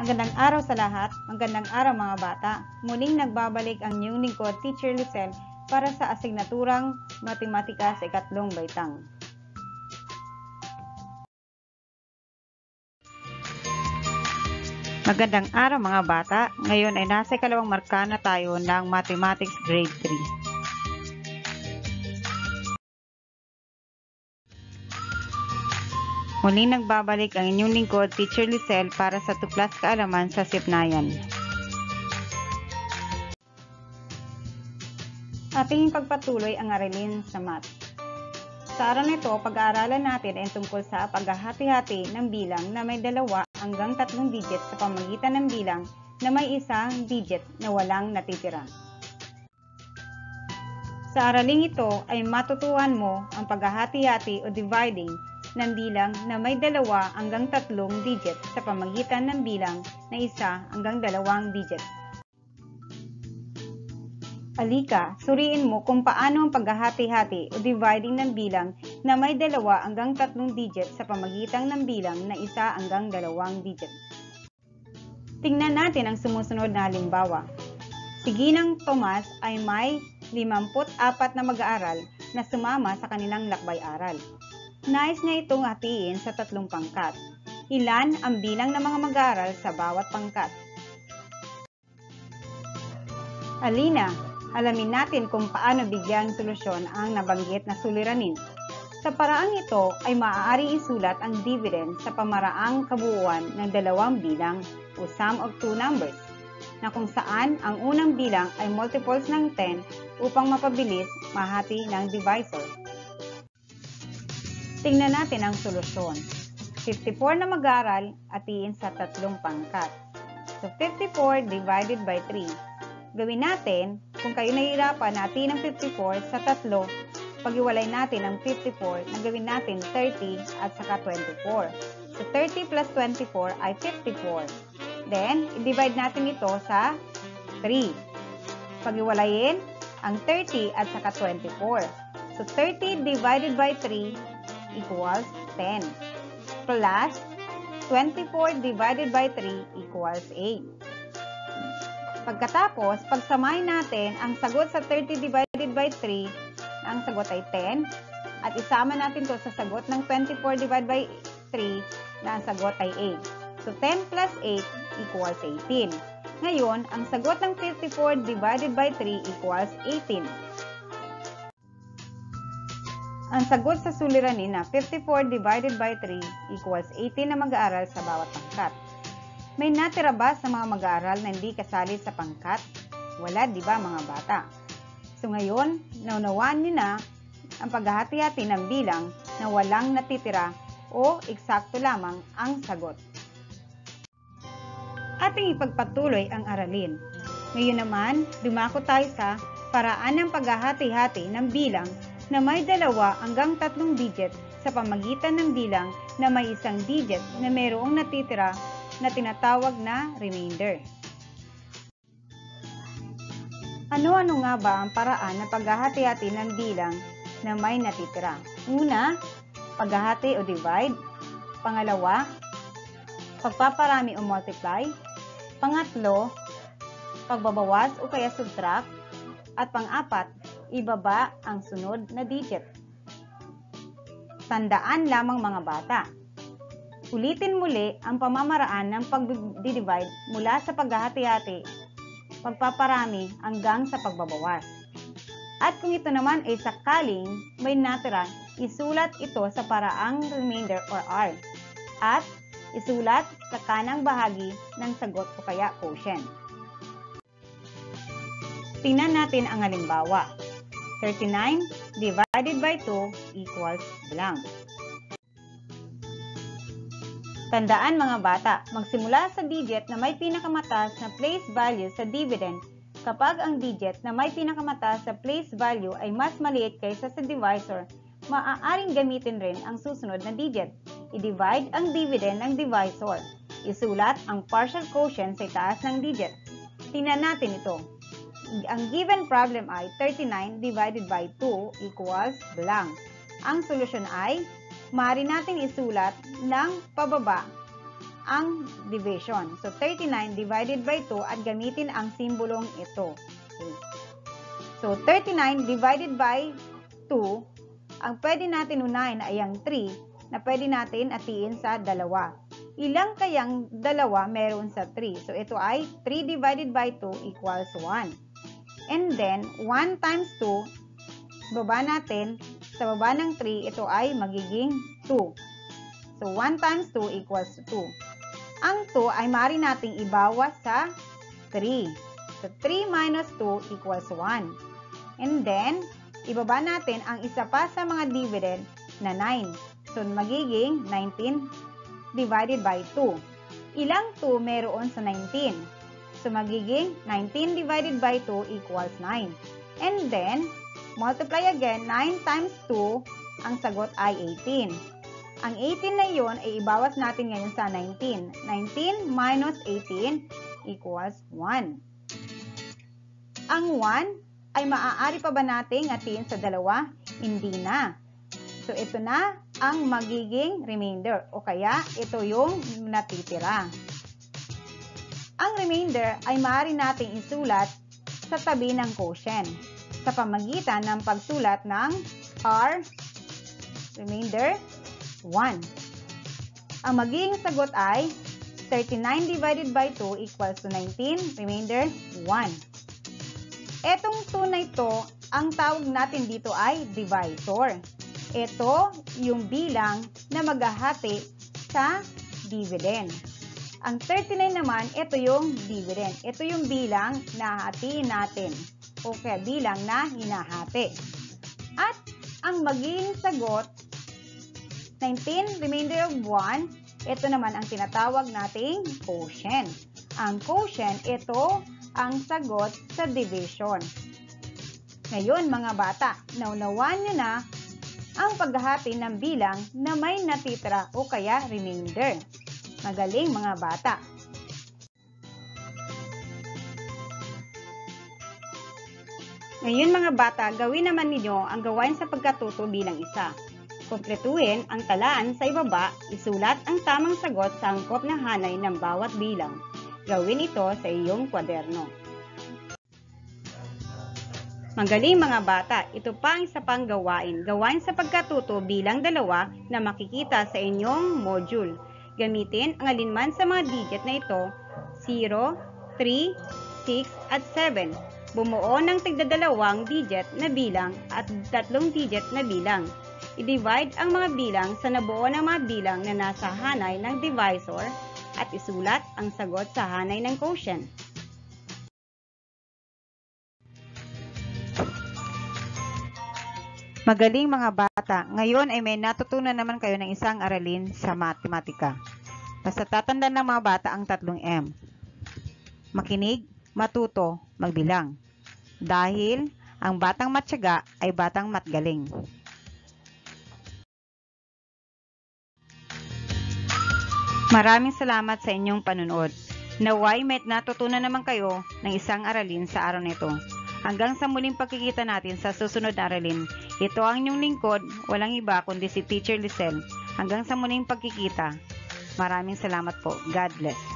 Magandang araw sa lahat, magandang araw mga bata. Muling nagbabalik ang inyong lingkod, Teacher Lucel, para sa asignaturang Matematika sa ikatlong baitang. Magandang araw mga bata. Ngayon ay nasa ikalawang marka na tayo ng Mathematics Grade 3. Muling nagbabalik ang inyong lingkod, Teacher Lisel, para sa tuklas kaalaman sa Sipnayan. Ating pagpatuloy ang aralin sa math. Sa araw nito, pag-aaralan natin ay tungkol sa paghahati-hati ng bilang na may dalawa hanggang tatlong digit sa pamagitan ng bilang na may isang digit na walang natitira. Sa araling ito ay matutuhan mo ang paghahati-hati o dividing ng bilang na may dalawa hanggang tatlong digit sa pamagitan ng bilang na isa hanggang dalawang digit. Alika, suriin mo kung paano ang paghahati-hati o dividing ng bilang na may dalawa hanggang tatlong digit sa pamagitan ng bilang na isa hanggang dalawang digit. Tingnan natin ang sumusunod na halimbawa. Si Ginang Tomas ay may 54 na mag-aaral na sumama sa kanilang lakbay-aral. Nais niya itong hatiin sa tatlong pangkat. Ilan ang bilang ng mga mag-aaral sa bawat pangkat? Alina, alamin natin kung paano bigyang solusyon ang nabanggit na suliranin. Sa paraang ito ay maaari isulat ang dividend sa pamaraang kabuuan ng dalawang bilang o sum of two numbers na kung saan ang unang bilang ay multiples ng 10 upang mapabilis mahati ng divisor. Tingnan natin ang solusyon. 54 na mag-aral atiin sa tatlong pangkat. So, 54 divided by 3. Gawin natin, kung kayo nahihirapan natin ang 54 sa tatlo, pag-iwalay natin ang 54 na gawin natin 30 at saka 24. So, 30 plus 24 ay 54. Then, i-divide natin ito sa 3. Pag-iwalayin ang 30 at saka 24. So, 30 divided by 3 equals 10 plus 24 divided by 3 equals 8. Pagkatapos, pagsamahin natin ang sagot sa 30 divided by 3, ang sagot ay 10, at isama natin to sa sagot ng 24 divided by 3, na ang sagot ay 8. So, 10 plus 8 equals 18. Ngayon, ang sagot ng 54 divided by 3 equals 18. Ang sagot sa suliranin na 54 divided by 3 equals 18 na mag-aaral sa bawat pangkat. May natira ba sa mga mag-aaral na hindi kasali sa pangkat? Wala, di ba mga bata? So ngayon, naunawaan niyo na ang paghahati-hati ng bilang na walang natitira o eksakto lamang ang sagot. Ating ipagpatuloy ang aralin. Ngayon naman, dumako tayo sa paraan ng paghahati-hati ng bilang na may dalawa hanggang tatlong digit sa pamagitan ng bilang na may isang digit na mayroong natitira na tinatawag na remainder. Ano-ano nga ba ang paraan ng paghahati-hati ng bilang na may natitira? Una, paghahati o divide. Pangalawa, pagpaparami o multiply. Pangatlo, pagbabawas o kaya subtract. At pang-apat, ibaba ang sunod na digit. Tandaan lamang mga bata. Ulitin muli ang pamamaraan ng pag-divide mula sa paghahati-hati, pagpaparami hanggang sa pagbabawas. At kung ito naman ay sakaling may natira, isulat ito sa paraang remainder or R. At isulat sa kanang bahagi ng sagot o kaya quotient. Tingnan natin ang halimbawa. 39 divided by 2 equals blank. Tandaan mga bata, magsimula sa digit na may pinakamataas na place value sa dividend kapag ang digit na may pinakamataas sa place value ay mas maliit kaysa sa divisor, maaaring gamitin rin ang susunod na digit. I-divide ang dividend ng divisor. Isulat ang partial quotient sa itaas ng digit. Tingnan natin ito ang given problem ay 39 divided by 2 equals blank. Ang solusyon ay, maaari natin isulat ng pababa ang division. So, 39 divided by 2 at gamitin ang simbolong ito. Okay. So, 39 divided by 2, ang pwede natin unahin ay ang 3 na pwede natin atiin sa dalawa. Ilang kayang dalawa meron sa 3? So, ito ay 3 divided by 2 equals 1. And then, 1 times 2, baba natin, sa baba ng 3, ito ay magiging 2. So, 1 times 2 equals 2. Ang 2 ay mari nating ibawas sa 3. So, 3 minus 2 equals 1. And then, ibaba natin ang isa pa sa mga dividend na 9. So, magiging 19 divided by 2. Ilang 2 meron sa 19? So, magiging 19 divided by 2 equals 9. And then, multiply again, 9 times 2, ang sagot ay 18. Ang 18 na yon ay ibawas natin ngayon sa 19. 19 minus 18 equals 1. Ang 1 ay maaari pa ba nating atin sa dalawa? Hindi na. So, ito na ang magiging remainder o kaya ito yung natitira. Ang remainder ay maaari nating isulat sa tabi ng quotient sa pamagitan ng pagsulat ng R remainder 1. Ang magiging sagot ay 39 divided by 2 equals to 19, remainder 1. Etong 2 na ito, ang tawag natin dito ay divisor. Ito yung bilang na maghahati sa dividend. Ang 39 naman, ito yung dividend. Ito yung bilang na hatiin natin. Okay, bilang na hinahati. At ang magiging sagot, 19 remainder of 1, ito naman ang tinatawag nating quotient. Ang quotient, ito ang sagot sa division. Ngayon mga bata, naunawan nyo na ang paghahati ng bilang na may natitira o kaya remainder. Magaling mga bata. Ngayon mga bata, gawin naman ninyo ang gawain sa pagkatuto bilang isa. Kompletuhin ang talaan sa ibaba, isulat ang tamang sagot sa angkop na hanay ng bawat bilang. Gawin ito sa iyong kwaderno. Magaling mga bata, ito pa ang isa pang gawain. Gawain sa pagkatuto bilang dalawa na makikita sa inyong module. Gamitin ang alinman sa mga digit na ito, 0, 3, 6, at 7. Bumuo ng tigdadalawang digit na bilang at tatlong digit na bilang. I-divide ang mga bilang sa nabuo ng mga bilang na nasa hanay ng divisor at isulat ang sagot sa hanay ng quotient. Magaling mga bata, ngayon ay may natutunan naman kayo ng isang aralin sa matematika. Basta tatandaan ng mga bata ang tatlong M. Makinig, matuto, magbilang. Dahil ang batang matyaga ay batang matgaling. Maraming salamat sa inyong panunood. Naway may natutunan naman kayo ng isang aralin sa araw nito. Hanggang sa muling pagkikita natin sa susunod na aralin, ito ang inyong lingkod, walang iba kundi si Teacher Lisel. Hanggang sa muling pagkikita, maraming salamat po. God bless.